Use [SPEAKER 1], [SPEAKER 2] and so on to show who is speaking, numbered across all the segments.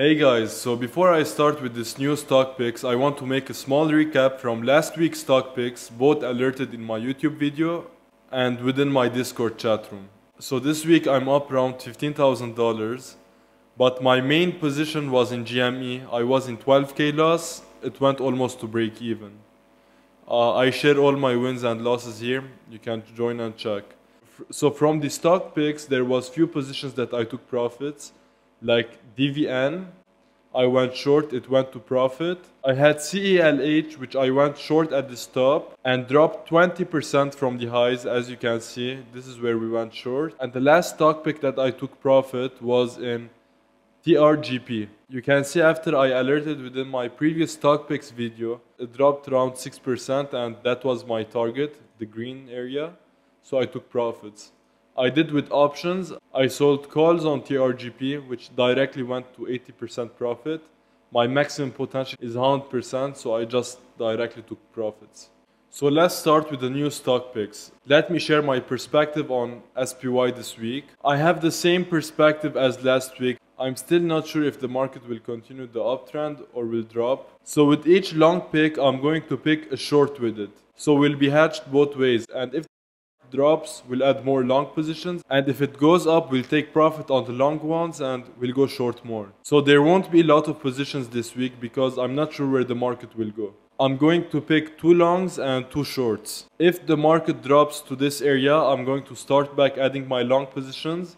[SPEAKER 1] Hey guys, so before I start with this new stock picks, I want to make a small recap from last week's stock picks, both alerted in my YouTube video and within my Discord chat room. So this week I'm up around $15,000, but my main position was in GME. I was in 12k loss, it went almost to break even. Uh, I share all my wins and losses here, you can join and check. So from the stock picks, there was few positions that I took profits like DVN, I went short, it went to profit. I had CELH, which I went short at the stop and dropped 20% from the highs, as you can see. This is where we went short. And the last stock pick that I took profit was in TRGP. You can see after I alerted within my previous stock picks video, it dropped around 6% and that was my target, the green area. So I took profits. I did with options. I sold calls on TRGP, which directly went to 80% profit. My maximum potential is 100%, so I just directly took profits. So let's start with the new stock picks. Let me share my perspective on SPY this week. I have the same perspective as last week. I'm still not sure if the market will continue the uptrend or will drop. So with each long pick, I'm going to pick a short with it. So we'll be hatched both ways. And if drops, we'll add more long positions. And if it goes up, we'll take profit on the long ones and we'll go short more. So there won't be a lot of positions this week because I'm not sure where the market will go. I'm going to pick two longs and two shorts. If the market drops to this area, I'm going to start back adding my long positions.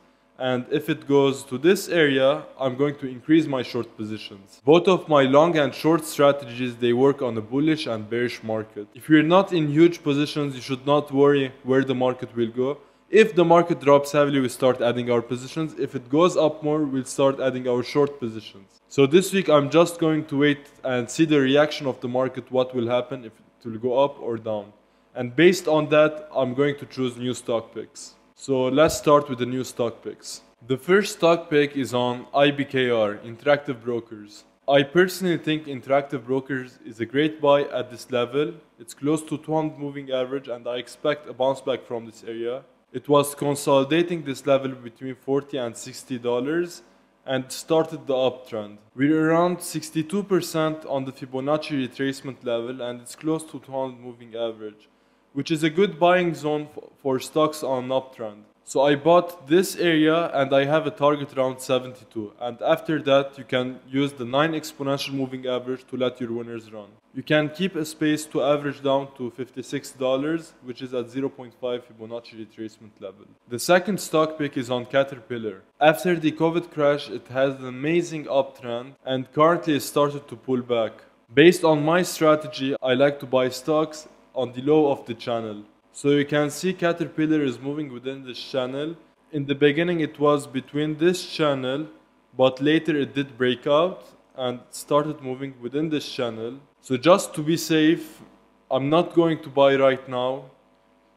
[SPEAKER 1] And if it goes to this area, I'm going to increase my short positions. Both of my long and short strategies, they work on a bullish and bearish market. If you're not in huge positions, you should not worry where the market will go. If the market drops heavily, we start adding our positions. If it goes up more, we'll start adding our short positions. So this week, I'm just going to wait and see the reaction of the market, what will happen, if it will go up or down. And based on that, I'm going to choose new stock picks. So let's start with the new stock picks. The first stock pick is on IBKR, Interactive Brokers. I personally think Interactive Brokers is a great buy at this level. It's close to 200 moving average and I expect a bounce back from this area. It was consolidating this level between 40 and 60 dollars and started the uptrend. We're around 62% on the Fibonacci retracement level and it's close to 200 moving average, which is a good buying zone for stocks on uptrend. So I bought this area and I have a target around 72 and after that you can use the 9 exponential moving average to let your winners run. You can keep a space to average down to $56 which is at 0.5 Fibonacci retracement level. The second stock pick is on Caterpillar. After the COVID crash it has an amazing uptrend and currently started to pull back. Based on my strategy I like to buy stocks on the low of the channel. So you can see Caterpillar is moving within this channel. In the beginning it was between this channel, but later it did break out and started moving within this channel. So just to be safe, I'm not going to buy right now.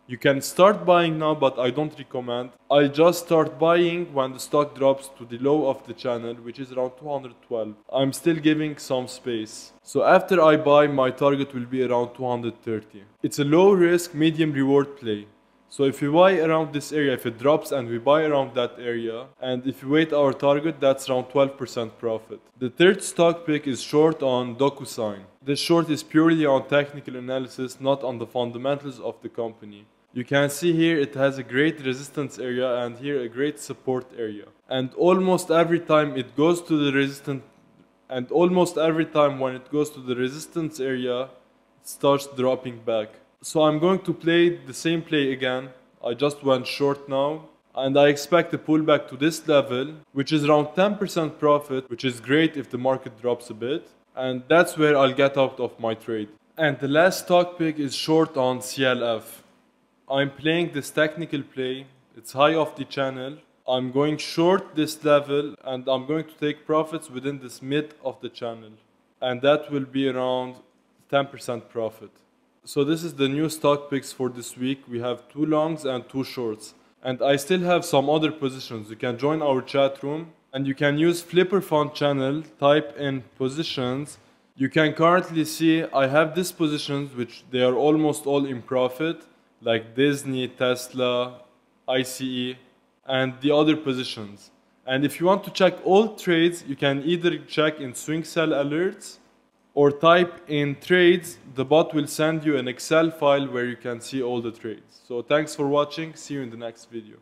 [SPEAKER 1] You can start buying now, but I don't recommend. I just start buying when the stock drops to the low of the channel, which is around 212. I'm still giving some space. So after I buy, my target will be around 230. It's a low risk, medium reward play. So if we buy around this area, if it drops and we buy around that area, and if we wait our target, that's around 12% profit. The third stock pick is short on DocuSign. This short is purely on technical analysis, not on the fundamentals of the company. You can see here it has a great resistance area and here a great support area. And almost every time it goes to the resistance and almost every time when it goes to the resistance area, it starts dropping back. So I'm going to play the same play again. I just went short now and I expect a pullback to this level, which is around 10% profit, which is great if the market drops a bit. And that's where I'll get out of my trade. And the last stock pick is short on CLF. I'm playing this technical play. It's high off the channel. I'm going short this level and I'm going to take profits within this mid of the channel. And that will be around 10% profit. So this is the new stock picks for this week. We have two longs and two shorts. And I still have some other positions. You can join our chat room and you can use Flipper Fund channel, type in positions. You can currently see I have these positions which they are almost all in profit like Disney, Tesla, ICE, and the other positions. And if you want to check all trades, you can either check in swing sell alerts or type in trades. The bot will send you an Excel file where you can see all the trades. So thanks for watching. See you in the next video.